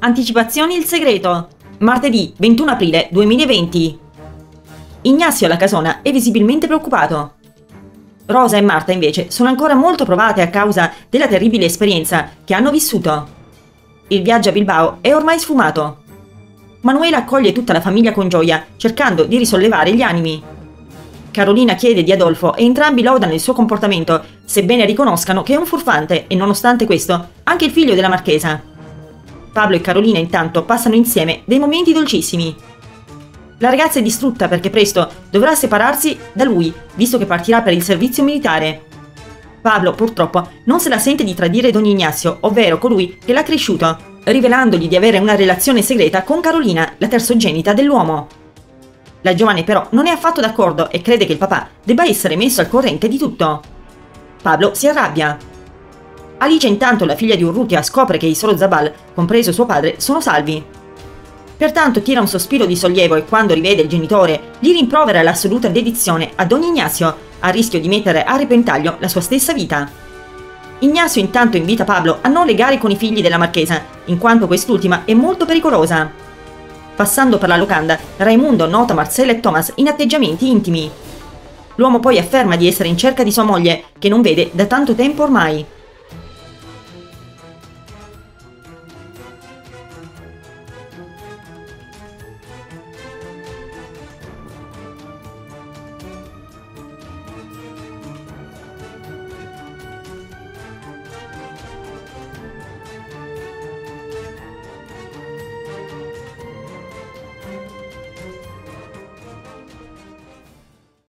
Anticipazioni il segreto. Martedì 21 aprile 2020. Ignazio alla casona è visibilmente preoccupato. Rosa e Marta invece sono ancora molto provate a causa della terribile esperienza che hanno vissuto. Il viaggio a Bilbao è ormai sfumato. Manuela accoglie tutta la famiglia con gioia, cercando di risollevare gli animi. Carolina chiede di Adolfo e entrambi lodano il suo comportamento, sebbene riconoscano che è un furfante e nonostante questo anche il figlio della marchesa. Pablo e Carolina intanto passano insieme dei momenti dolcissimi. La ragazza è distrutta perché presto dovrà separarsi da lui, visto che partirà per il servizio militare. Pablo, purtroppo, non se la sente di tradire Don Ignazio, ovvero colui che l'ha cresciuto, rivelandogli di avere una relazione segreta con Carolina, la terzogenita dell'uomo. La giovane però non è affatto d'accordo e crede che il papà debba essere messo al corrente di tutto. Pablo si arrabbia. Alice intanto, la figlia di Urrutia, scopre che i solo Zabal, compreso suo padre, sono salvi. Pertanto tira un sospiro di sollievo e quando rivede il genitore, gli rimprovera l'assoluta dedizione a Don Ignazio, a rischio di mettere a repentaglio la sua stessa vita. Ignazio intanto invita Pablo a non legare con i figli della marchesa, in quanto quest'ultima è molto pericolosa. Passando per la locanda, Raimundo nota Marcella e Thomas in atteggiamenti intimi. L'uomo poi afferma di essere in cerca di sua moglie, che non vede da tanto tempo ormai.